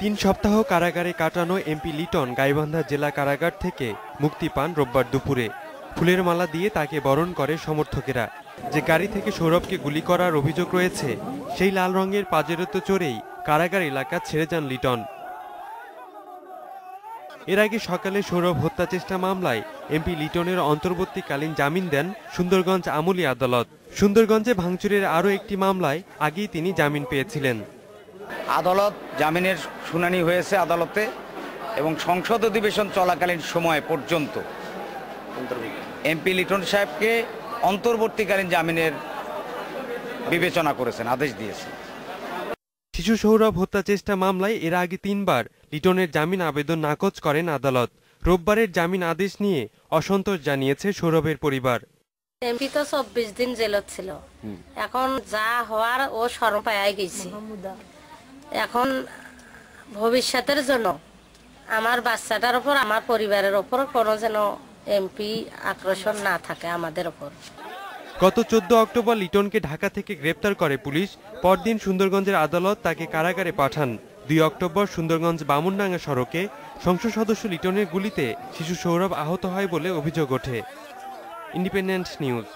তিন সপ্তাহ কারাগারে কাটানো এমপি লিটন গাইবান্ধা জেলা কারাগার থেকে মুক্তি পান রোববার দুপুরে। ফুলের মালা দিয়ে তাকে বরণ করে সমর্থকেরা। যে গাড়ি থেকে সৌরভকে গুলি করার অভিযোগ রয়েছে, সেই লাল রঙের পাজেরোতে চড়েই কারাগার এলাকা ছেড়ে যান লিটন। এর আগে সকালে সৌরভ হত্যা চেষ্টা মামলায় এমপি লিটনের অন্তর্বর্তীকালীন জামিন দেন সুন্দরগঞ্জ আমলি আদালত। সুন্দরগঞ্জে ভাঙচুরের আরও একটি মামলায় আগেই তিনি জামিন পেয়েছিলেন। আদালত জামিনের শুনানি হয়েছে আদালতে এবং সংসদ অধিবেশন চলাকালীন সময় পর্যন্ত। এমপি লিটন সাহেবকে অন্তর্বর্তীকালীন জামিনের বিবেচনা করেছেন আদেশ দিয়েছেন। শিশু সৌরভ হত্যা চেষ্টা মামলায় এর আগে তিনবার লিটনের জামিন আবেদন নাকচ করেন আদালত। রোববারের জামিন আদেশ নিয়ে অসন্তোষ জানিয়েছে সৌরভের পরিবার। এমপি তো চব্বিশ দিন জেলত ছিল। এখন যা হওয়ার ও শরম পায় গেছি। এখন ভবিষ্যতের জন্য আমার বাচ্চাটার ওপর আমার পরিবারের ওপর কোনো যেন এমপি আকর্ষণ না থাকে আমাদের ওপর গত চোদ্দ অক্টোবর লিটনকে ঢাকা থেকে গ্রেপ্তার করে পুলিশ। পরদিন সুন্দরগঞ্জের আদালত তাকে কারাগারে পাঠান। দুই অক্টোবর সুন্দরগঞ্জ বামুনডাঙ্গা সড়কে সংসদ সদস্য লিটনের গুলিতে শিশু সৌরভ আহত হয় বলে অভিযোগ ওঠে। Independent news.